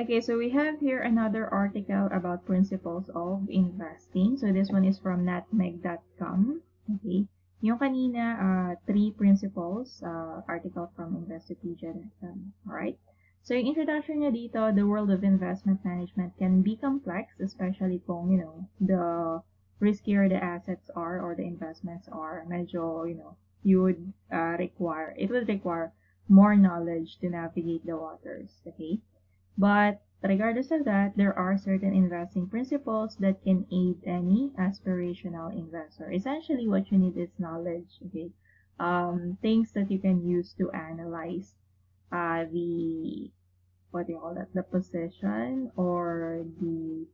Okay, so we have here another article about principles of investing. So this one is from natmeg.com. Okay. Yung kanina, uh, three principles, uh, article from Investopedia.com. Alright? So yung introduction niya dito, the world of investment management can be complex, especially kung, you know, the riskier the assets are or the investments are, medyo, you know, you would uh, require, it would require more knowledge to navigate the waters, okay? But regardless of that, there are certain investing principles that can aid any aspirational investor. Essentially, what you need is knowledge, okay? Um, things that you can use to analyze uh, the, what do you call that, the position or the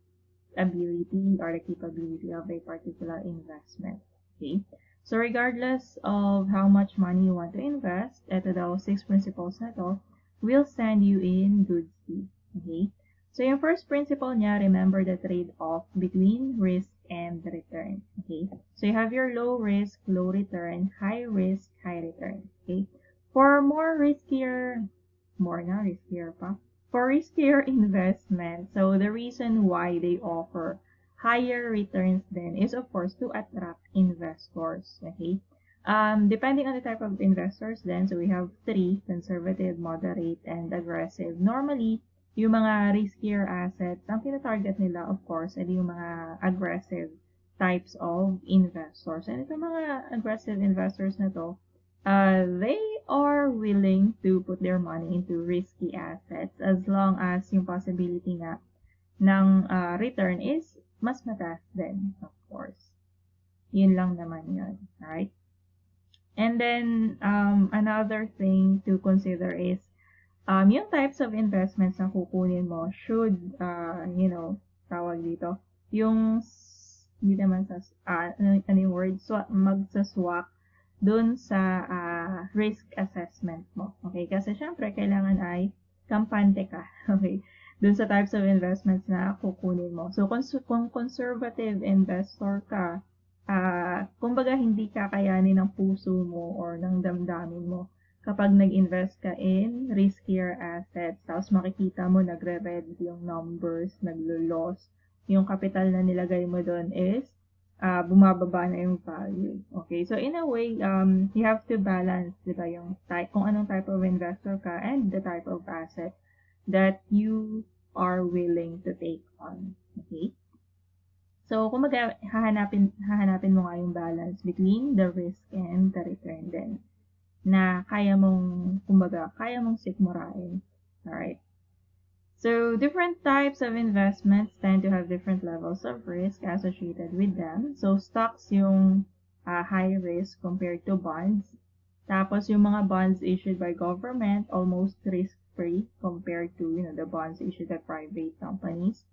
ability or the capability of a particular investment, okay? So regardless of how much money you want to invest, ito daw, six principles na to, will send you in good stead. Okay? So yung first principle niya, remember the trade-off between risk and return. Okay? So you have your low risk, low return, high risk, high return. Okay? For more riskier, more na riskier pa, for riskier investment, so the reason why they offer higher returns then is of course to attract investors. Okay? Um, depending on the type of investors then, so we have three, conservative, moderate, and aggressive. Normally, yung mga riskier assets, ang tina-target nila, of course, ay yung mga aggressive types of investors. And itong mga aggressive investors na to, uh, they are willing to put their money into risky assets as long as yung possibility nga ng uh, return is mas mataas din, of course. Yun lang naman yun. Alright? And then, um, another thing to consider is um, yung types of investments na kukunin mo should, uh, you know, tawag dito, yung, hindi naman sa, uh, ano, ano yung word, so, magsaswak dun sa uh, risk assessment mo. Okay? Kasi syempre, kailangan ay kampante ka. Okay? Dun sa types of investments na kukunin mo. So, kung, kung conservative investor ka, uh, kumbaga hindi kakayanin ng puso mo or ng damdamin mo kapag nag-invest ka in riskier assets, tapos makikita mo nagre-red yung numbers, naglo-loss, yung capital na nilagay mo doon is uh, bumababa na yung value. Okay, so in a way, um, you have to balance, di ba, yung type, kung anong type of investor ka and the type of asset that you are willing to take on. Okay? So, kung mag hahanapin, hahanapin mo nga yung balance between the risk and the return din na kaya mong, kumbaga, kaya mong sikmurain. Alright? So, different types of investments tend to have different levels of risk associated with them. So, stocks yung uh, high risk compared to bonds. Tapos, yung mga bonds issued by government, almost risk-free compared to, you know, the bonds issued by private companies.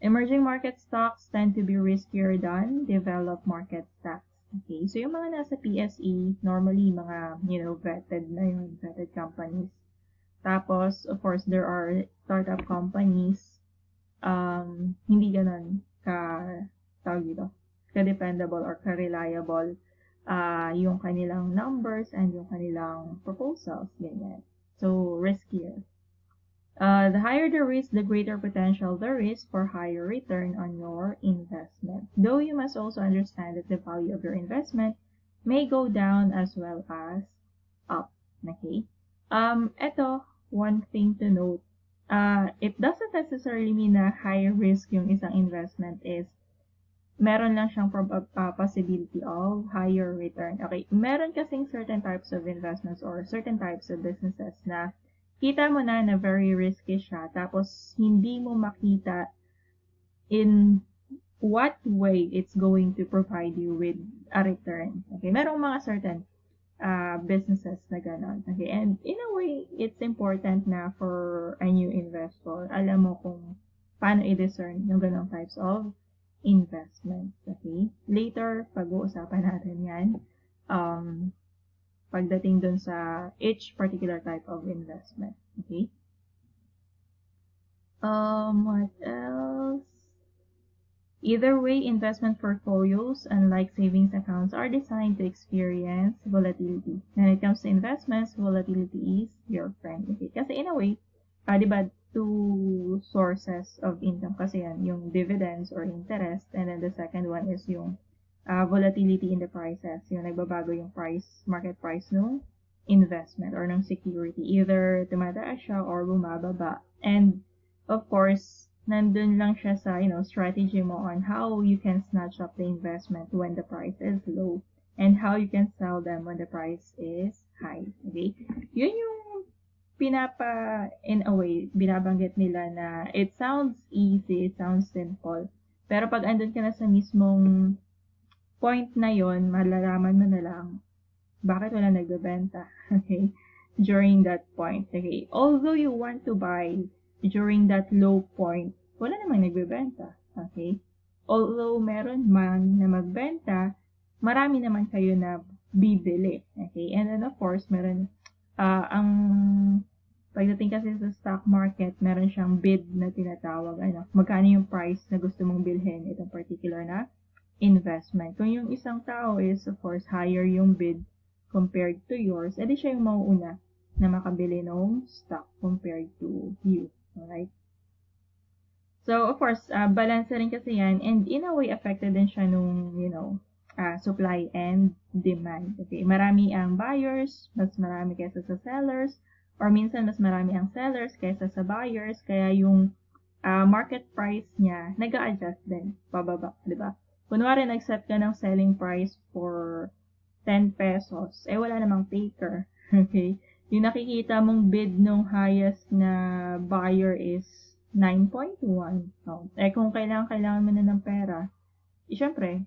Emerging market stocks tend to be riskier than developed market stocks. Okay, so yung mga nasa PSE, normally mga, you know, vetted na yung vetted companies. Tapos, of course, there are startup companies, um, hindi ganun ka, tawag dito, ka-dependable or ka-reliable uh, yung kanilang numbers and yung kanilang proposals, ganyan. So, riskier. Uh, the higher the risk, the greater potential there is for higher return on your investment. Though you must also understand that the value of your investment may go down as well as up. Okay? Um, ito, one thing to note, uh, it doesn't necessarily mean na high risk yung isang investment is meron lang siyang prob- uh, possibility of higher return. Okay, meron kasing certain types of investments or certain types of businesses na kita mo na na very risky siya, tapos hindi mo makita in what way it's going to provide you with a return. Okay, merong mga certain uh, businesses na gano'n. Okay, and in a way, it's important na for a new investor, alam mo kung paano i-discern yung ganong types of investments. Okay, later, pag-uusapan natin yan. Um, pagdating dun sa each particular type of investment. Okay? Um, what else? Either way, investment portfolios, unlike savings accounts, are designed to experience volatility. When it comes to investments, volatility is your friend. Okay? Kasi in a way, uh, di ba, two sources of income kasi yan, yung dividends or interest, and then the second one is yung uh, volatility in the prices, yung nagbabago yung price, market price no investment or ng security. Either tumataas siya or bumababa. And, of course, nandun lang siya sa, you know, strategy mo on how you can snatch up the investment when the price is low and how you can sell them when the price is high. Okay? Yun yung pinapa, in a way, binabanggit nila na it sounds easy, it sounds simple. Pero pag andun ka na sa mismong point na yon malalaman mo na lang bakit wala nagbebenta. Okay? During that point. Okay? Although you want to buy during that low point, wala namang nagbebenta. Okay? Although meron man na magbenta, marami naman kayo na bibili. Okay? And then of course, meron uh, ang pagdating kasi sa stock market, meron siyang bid na tinatawag. Ano, magkano yung price na gusto mong bilhin itong particular na investment. Kung yung isang tao is, of course, higher yung bid, compared to yours, edi siya yung mauuna na makabili ng stock compared to you. Alright? So, of course, uh, balance rin kasi yan. And in a way, affected din siya nung, you know, uh, supply and demand. Okay? Marami ang buyers, mas marami kaysa sa sellers, or minsan mas marami ang sellers kaysa sa buyers, kaya yung uh, market price niya nag adjust din, pababa, di ba? Kunwari, nag-set ka ng selling price for 10 pesos, eh wala namang taker. Okay? Yung nakikita mong bid nung highest na buyer is 9.1. Oh. Eh kung kailangan, kailangan mo na ng pera, eh, syempre,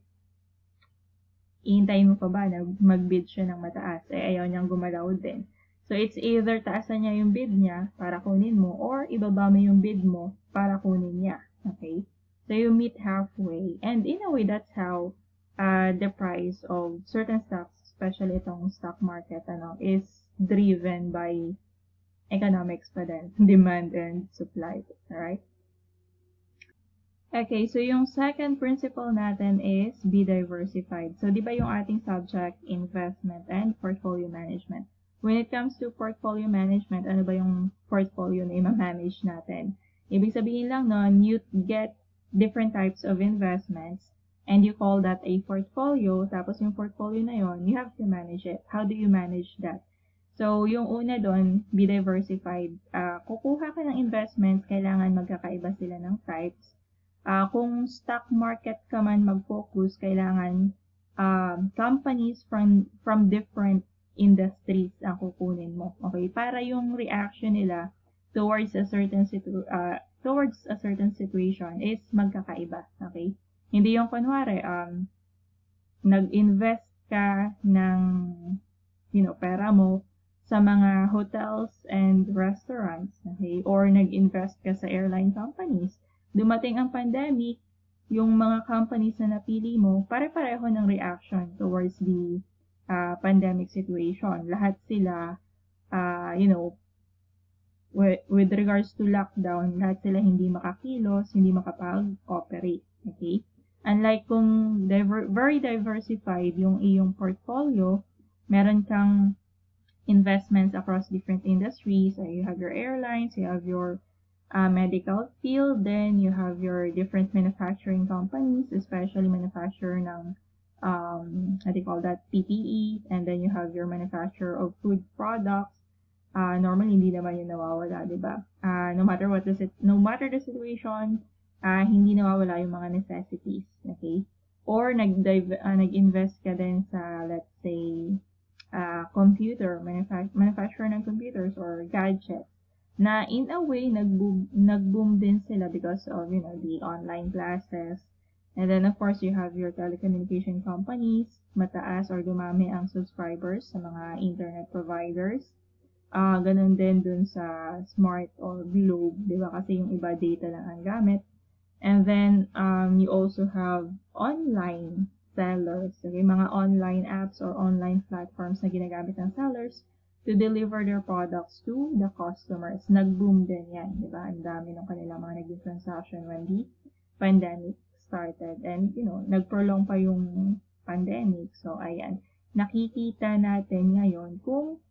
iintayin mo pa ba na mag-bid siya ng mataas? Eh ayaw niyang gumalaw din. So, it's either taasan niya yung bid niya para kunin mo or ibaba mo yung bid mo para kunin niya. Okay? So, you meet halfway. And in a way, that's how uh, the price of certain stocks, especially itong stock market, ano, is driven by economics pa din, demand and supply. Alright? Okay, so yung second principle natin is be diversified. So, di ba yung ating subject, investment and portfolio management? When it comes to portfolio management, ano ba yung portfolio na i-manage natin? Ibig sabihin lang nun, you get different types of investments and you call that a portfolio, tapos yung portfolio na yon, you have to manage it. How do you manage that? So, yung una doon, be diversified. Uh, kukuha ka ng investments, kailangan magkakaiba sila ng types. Uh, kung stock market ka man mag-focus, kailangan uh, companies from from different industries ang kukunin mo. Okay? Para yung reaction nila towards a certain situ uh, towards a certain situation is magkakaiba. Okay? Hindi yung kunwari, um, nag-invest ka ng, you know, pera mo sa mga hotels and restaurants, okay? Or nag-invest ka sa airline companies. Dumating ang pandemic, yung mga companies na napili mo, pare-pareho ng reaction towards the uh, pandemic situation. Lahat sila, uh, you know, with, with regards to lockdown, lahat sila hindi makakilos, hindi makapag-operate. Okay? Unlike kung diver, very diversified yung iyong portfolio, meron kang investments across different industries. So you have your airlines, you have your uh, medical field, then you have your different manufacturing companies, especially manufacturer ng um, how do you call that, PPE, and then you have your manufacturer of food products. Uh, normally, hindi naman yung nawawala, di ba? Uh, no matter what the, no matter the situation, uh, hindi nawawala yung mga necessities. Okay? Or nag uh, nag-invest ka din sa, let's say, uh, computer, manufa- manufacturer ng computers or gadgets na in a way nag-boom, nag-boom din sila because of, you know, the online classes. And then, of course, you have your telecommunication companies, mataas or dumami ang subscribers sa mga internet providers. Uh, ganun din dun sa smart or globe, di ba? Kasi yung iba data lang ang gamit. And then, um, you also have online sellers. Okay, mga online apps or online platforms na ginagamit ng sellers to deliver their products to the customers. Nag-boom din yan, di ba? Ang dami ng kanila mga naging transaction when the pandemic started. And, you know, nag-prolong pa yung pandemic. So, ayan. Nakikita natin ngayon kung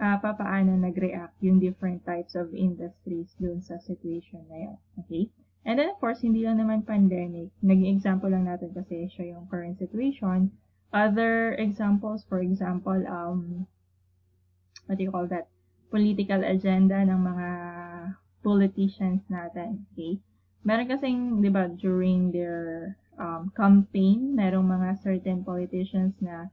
uh, papaano nag-react yung different types of industries dun sa situation na yun. Okay? And then, of course, hindi lang naman pandemic. Naging example lang natin kasi siya yung current situation. Other examples, for example, um, what do you call that? Political agenda ng mga politicians natin. Okay? Meron kasing, di ba, during their um, campaign, merong mga certain politicians na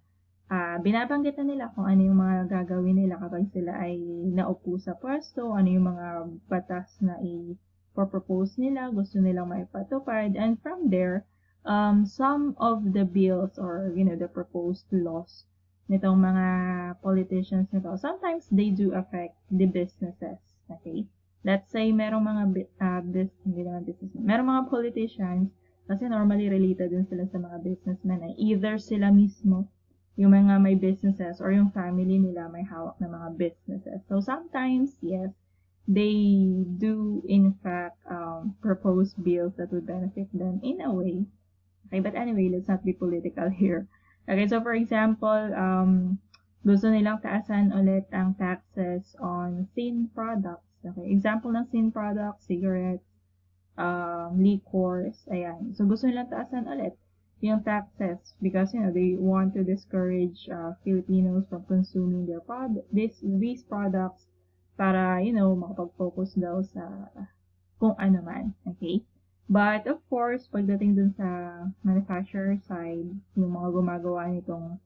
uh, binabanggit na nila kung ano yung mga gagawin nila kapag sila ay naupo sa pwesto, ano yung mga batas na i-propose nila, gusto nilang maipatupad, and from there, um, some of the bills or, you know, the proposed laws nitong mga politicians nito, sometimes they do affect the businesses, okay? Let's say, merong mga, uh, bis, hindi naman business, merong mga politicians, kasi normally related din sila sa mga businessmen, eh. either sila mismo yung mga may businesses or yung family nila may hawak na mga businesses. So sometimes, yes, they do in fact um, propose bills that would benefit them in a way. Okay, but anyway, let's not be political here. Okay, so for example, um, gusto nilang taasan ulit ang taxes on sin products. Okay, example ng sin products, cigarettes, um, liquors, ayan. So gusto nilang taasan ulit yung taxes because you know they want to discourage uh, Filipinos from consuming their product this these products para you know makapag-focus daw sa kung ano man okay? But of course pagdating dun sa manufacturer side yung mga gumagawa nitong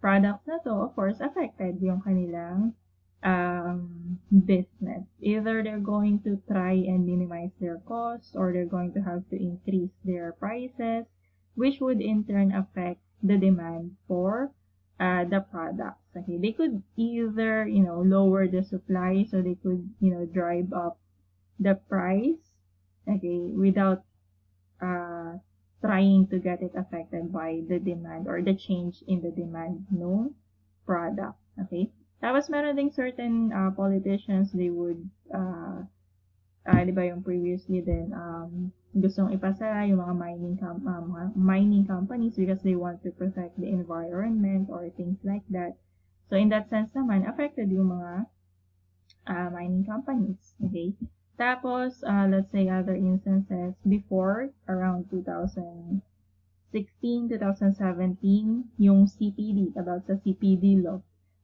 products na to of course affected yung kanilang um, business. Either they're going to try and minimize their costs or they're going to have to increase their prices which would in turn affect the demand for uh, the products. Okay, they could either, you know, lower the supply so they could, you know, drive up the price, okay, without uh, trying to get it affected by the demand or the change in the demand no product. Okay? Tapos meron ding certain uh, politicians, they would, uh, uh, di ba yung previously then, um, gustong ipasa yung mga mining com- uh, mga mining companies because they want to protect the environment or things like that. So in that sense naman affected yung mga uh, mining companies, okay? Tapos uh, let's say other instances before around 2016, 2017 yung CPD about sa CPD law.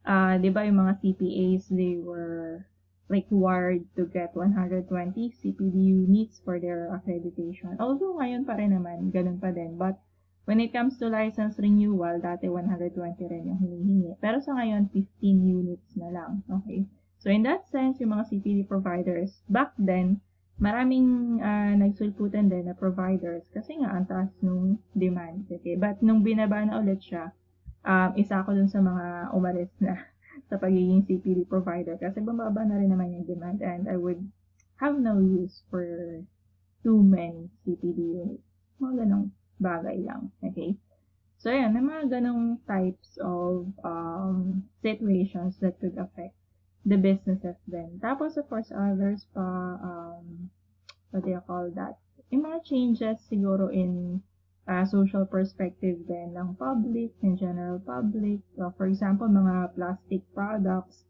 Uh, 'di ba yung mga CPAs they were required to get 120 CPD units for their accreditation. Although ngayon pa rin naman, ganun pa din. But when it comes to license renewal, dati 120 rin yung hinihingi. Pero sa ngayon, 15 units na lang. Okay? So in that sense, yung mga CPD providers, back then, maraming uh, nagsulputan din na providers kasi nga ang taas nung demand. Okay? But nung binaba na ulit siya, um, isa ako dun sa mga umalis na sa pagiging CPD provider kasi bumaba na rin naman yung demand and I would have no use for too many CPD units. Mga ganong bagay lang. Okay? So, ayan, may mga ganong types of um, situations that could affect the businesses then. Tapos, of course, others pa, um, what do you call that? Yung mga changes siguro in uh, social perspective din ng public, ng general public. Uh, for example, mga plastic products,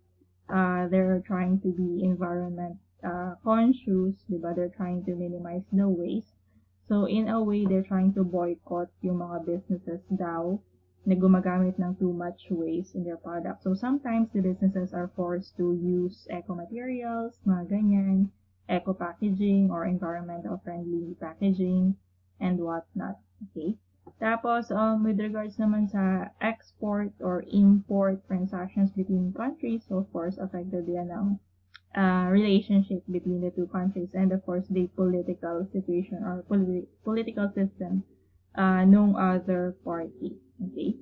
uh, they're trying to be environment uh, conscious, di ba? They're trying to minimize the waste. So, in a way, they're trying to boycott yung mga businesses daw na gumagamit ng too much waste in their product. So, sometimes the businesses are forced to use eco-materials, mga ganyan, eco-packaging or environmental friendly packaging, and whatnot. Okay? Tapos, um, with regards naman sa export or import transactions between countries, so of course, affected yan ang uh, relationship between the two countries and of course, the political situation or politi- political system uh, nung other party. Okay?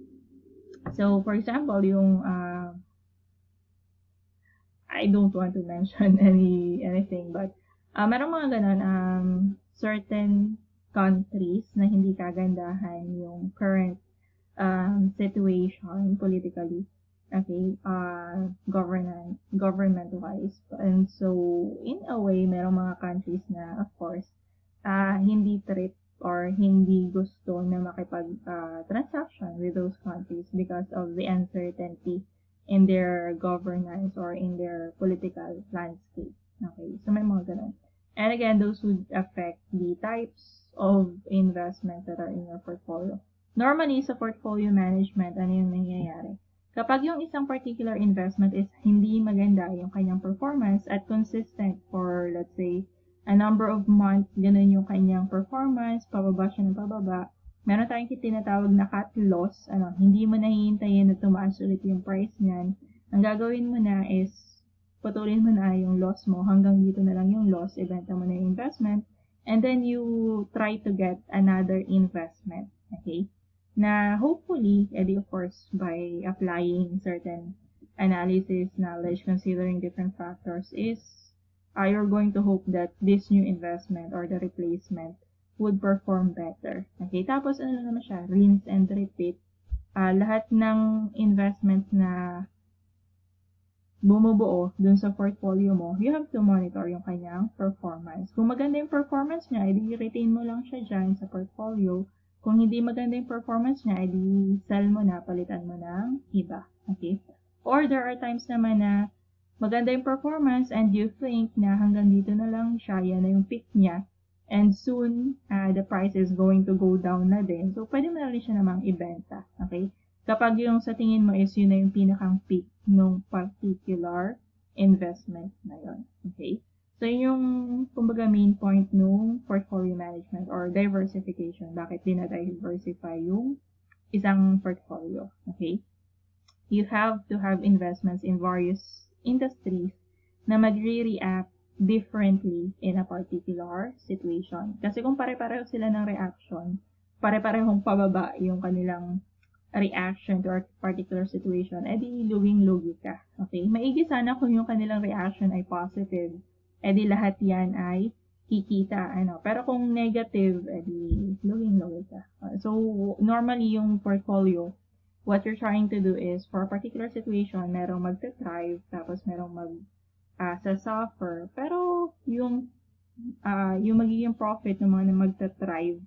So, for example, yung uh, I don't want to mention any anything, but uh, merong mga ganun, um, certain countries na hindi kagandahan yung current um, situation politically, okay, uh, government, government-wise. And so, in a way, merong mga countries na, of course, uh, hindi trip or hindi gusto na makipag uh, transaction with those countries because of the uncertainty in their governance or in their political landscape. Okay, so may mga ganun. And again, those would affect the types of investment that are in your portfolio. Normally, sa portfolio management, ano yung nangyayari? Kapag yung isang particular investment is hindi maganda yung kanyang performance at consistent for, let's say, a number of months, ganun yung kanyang performance, pababa siya ng pababa, meron tayong tinatawag na cut loss, ano, hindi mo nahihintayin na tumaas ulit yung price niyan. Ang gagawin mo na is, putulin mo na yung loss mo, hanggang dito na lang yung loss, ibenta mo na yung investment, and then you try to get another investment. Okay? na hopefully, edi of course, by applying certain analysis, knowledge, considering different factors, is uh, you're going to hope that this new investment or the replacement would perform better. Okay, tapos ano naman siya, rinse and repeat. Uh, lahat ng investment na bumubuo dun sa portfolio mo, you have to monitor yung kanyang performance. Kung maganda yung performance niya, edi retain mo lang siya dyan sa portfolio kung hindi maganda yung performance niya, edi sell mo na, palitan mo ng iba. Okay? Or there are times naman na maganda yung performance and you think na hanggang dito na lang siya, yan na yung peak niya. And soon, uh, the price is going to go down na din. So, pwede mo na rin siya namang ibenta. Okay? Kapag yung sa tingin mo is yun na yung pinakang peak ng particular investment na yon. Okay? So, yung, kumbaga, main point nung portfolio management or diversification. Bakit dinadiversify yung isang portfolio. Okay? You have to have investments in various industries na magre-react differently in a particular situation. Kasi kung pare-pareho sila ng reaction, pare-parehong pababa yung kanilang reaction to a particular situation, edi luwing-lugi ka. Okay? Maigi sana kung yung kanilang reaction ay positive edi lahat yan ay kikita. Ano. Pero kung negative, edi login-login ka. Uh, so, normally yung portfolio, what you're trying to do is, for a particular situation, merong magte-thrive, tapos merong mag uh, suffer. Pero yung uh, yung magiging profit ng mga na magte-thrive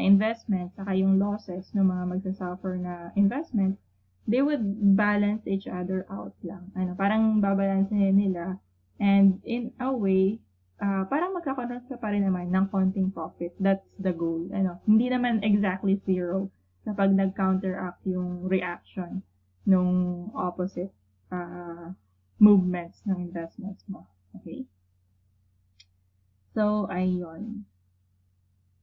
na investment, saka yung losses ng mga magsa-suffer na investment, they would balance each other out lang. Ano, parang babalance nila And in a way, uh, parang magkakaroon ka pa rin naman ng konting profit. That's the goal. Ano, hindi naman exactly zero kapag nag-counteract yung reaction nung opposite uh, movements ng investments mo. Okay? So, ayun.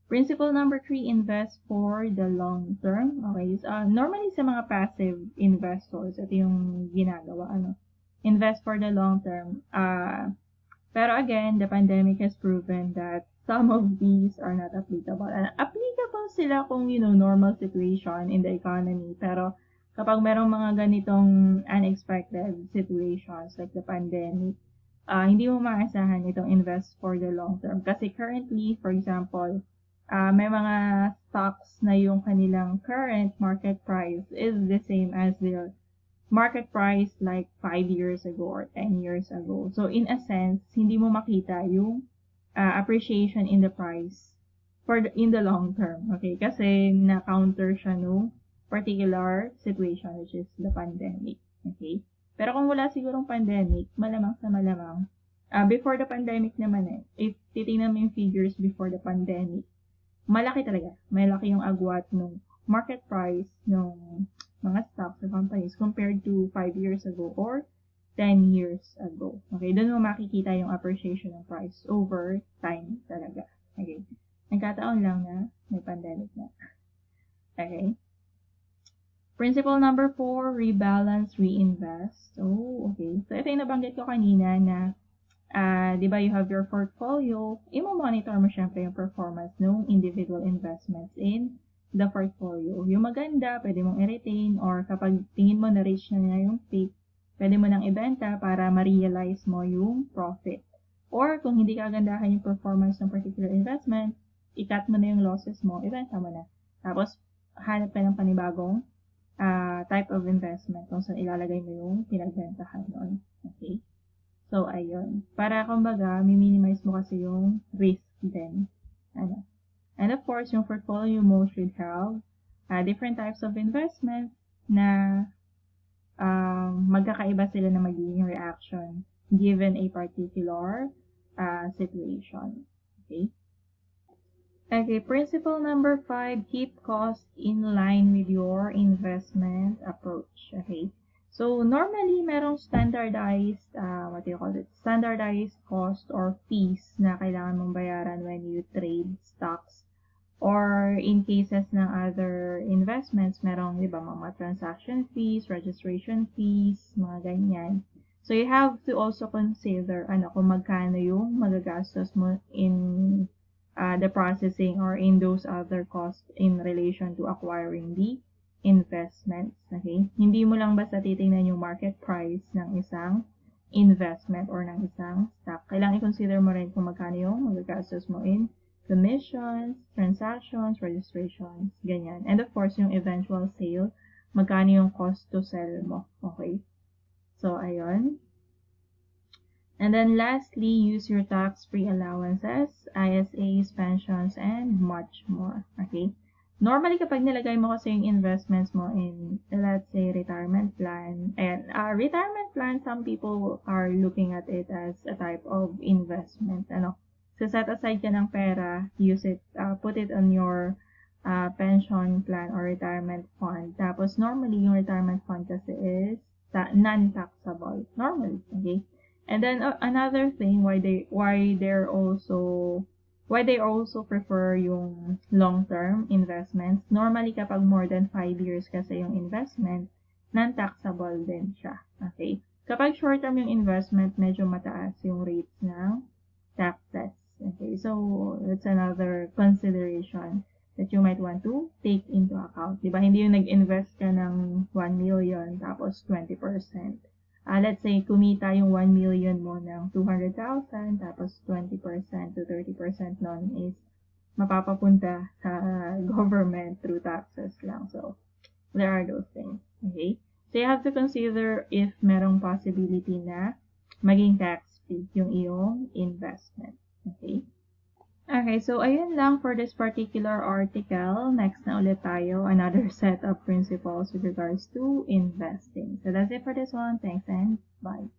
Principle number three, invest for the long term. Okay, so, uh, normally sa mga passive investors, ito yung ginagawa, ano, invest for the long term. Uh, pero again, the pandemic has proven that some of these are not applicable. And applicable sila kung, you know, normal situation in the economy. Pero kapag merong mga ganitong unexpected situations like the pandemic, uh, hindi mo maasahan itong invest for the long term. Kasi currently, for example, uh, may mga stocks na yung kanilang current market price is the same as their market price like 5 years ago or 10 years ago. So, in a sense, hindi mo makita yung uh, appreciation in the price for the, in the long term. Okay? Kasi na-counter siya no particular situation which is the pandemic. Okay? Pero kung wala sigurong pandemic, malamang sa malamang, uh, before the pandemic naman eh, if titingnan mo yung figures before the pandemic, malaki talaga. Malaki yung agwat ng market price ng mga stocks or companies compared to 5 years ago or 10 years ago. Okay, doon mo makikita yung appreciation ng price over time talaga. Okay. Nagkataon lang na may pandemic na. Okay. Principle number 4, rebalance, reinvest. Oh, okay. So, ito yung nabanggit ko kanina na, uh, di ba, you have your portfolio, imo-monitor mo syempre yung performance ng individual investments in the portfolio. Yung maganda, pwede mong i-retain or kapag tingin mo na-reach na niya yung peak, pwede mo nang ibenta para ma-realize mo yung profit. Or kung hindi kagandahan yung performance ng particular investment, i-cut mo na yung losses mo, ibenta mo na. Tapos, hanap ka ng panibagong uh, type of investment kung saan ilalagay mo yung pinagbentahan doon. Okay? So, ayun. Para, kumbaga, minimize mo kasi yung risk din. Ano? And of course, yung portfolio mo should have uh, different types of investments na um, magkakaiba sila na magiging reaction given a particular uh, situation. Okay? Okay, principle number five, keep cost in line with your investment approach. Okay. So, normally, merong standardized, uh, what do you call it? Standardized cost or fees na kailangan mong bayaran when you trade stocks. Or in cases ng other investments, merong, di ba, mga transaction fees, registration fees, mga ganyan. So, you have to also consider, ano, kung magkano yung magagastos mo in uh, the processing or in those other costs in relation to acquiring the investments. Okay? Hindi mo lang basta titingnan yung market price ng isang investment or ng isang stock. Kailangan i-consider mo rin kung magkano yung magagastos mo in commissions, transactions, registrations, ganyan. And of course, yung eventual sale, magkano yung cost to sell mo. Okay? So, ayun. And then lastly, use your tax-free allowances, ISAs, pensions, and much more. Okay? Normally, kapag nilagay mo kasi yung investments mo in, let's say, retirement plan, and uh, retirement plan, some people are looking at it as a type of investment. Ano? So, set aside ka ng pera, use it, uh, put it on your uh, pension plan or retirement fund. Tapos, normally, yung retirement fund kasi is non-taxable. Normally, okay? And then uh, another thing why they why they're also why they also prefer yung long-term investments. Normally kapag more than 5 years kasi yung investment, non-taxable din siya. Okay? Kapag short-term yung investment, medyo mataas yung rates ng taxes. Okay? So, that's another consideration that you might want to take into account. Diba? Hindi yung nag-invest ka ng 1 million tapos 20% uh, let's say, kumita yung 1 million mo ng 200,000, tapos 20% to 30% nun is mapapapunta sa government through taxes lang. So, there are those things. Okay? So, you have to consider if merong possibility na maging tax-free yung iyong investment. Okay? Okay, so ayun lang for this particular article. Next na ulit tayo, another set of principles with regards to investing. So that's it for this one. Thanks and bye.